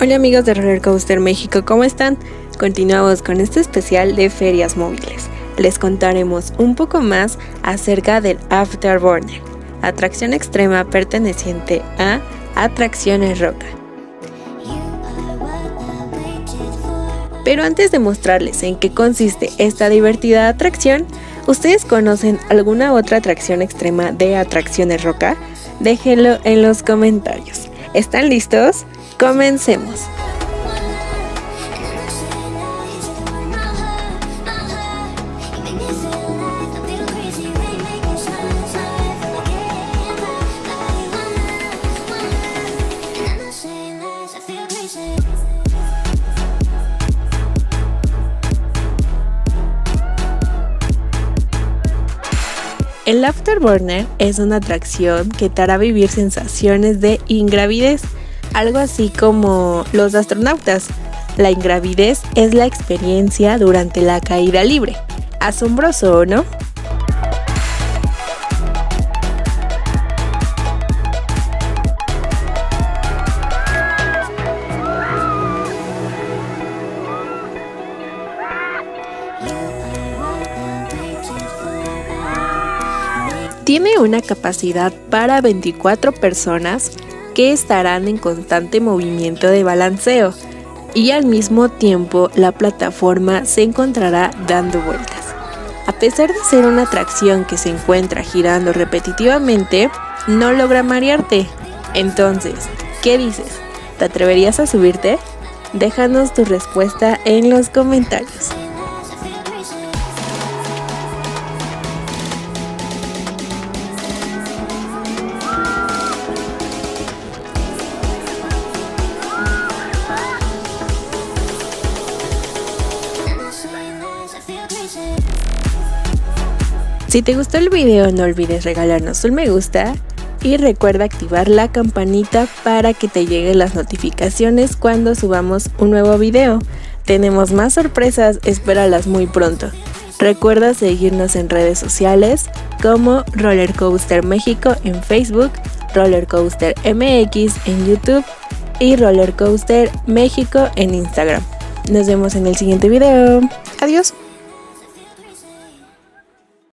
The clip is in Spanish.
Hola amigos de Roller Coaster México, ¿cómo están? Continuamos con este especial de ferias móviles. Les contaremos un poco más acerca del Afterburner, atracción extrema perteneciente a Atracciones Roca. Pero antes de mostrarles en qué consiste esta divertida atracción, ¿ustedes conocen alguna otra atracción extrema de Atracciones Roca? Déjenlo en los comentarios. ¿Están listos? Comencemos. El Afterburner es una atracción que te hará vivir sensaciones de ingravidez algo así como los astronautas. La ingravidez es la experiencia durante la caída libre. Asombroso, ¿no? Tiene una capacidad para 24 personas que estarán en constante movimiento de balanceo y al mismo tiempo la plataforma se encontrará dando vueltas. A pesar de ser una atracción que se encuentra girando repetitivamente, no logra marearte. Entonces, ¿qué dices? ¿Te atreverías a subirte? Déjanos tu respuesta en los comentarios. Si te gustó el video no olvides regalarnos un me gusta y recuerda activar la campanita para que te lleguen las notificaciones cuando subamos un nuevo video. Tenemos más sorpresas, espéralas muy pronto. Recuerda seguirnos en redes sociales como Roller Coaster México en Facebook, Roller Coaster MX en YouTube y Roller Coaster México en Instagram. Nos vemos en el siguiente video. Adiós.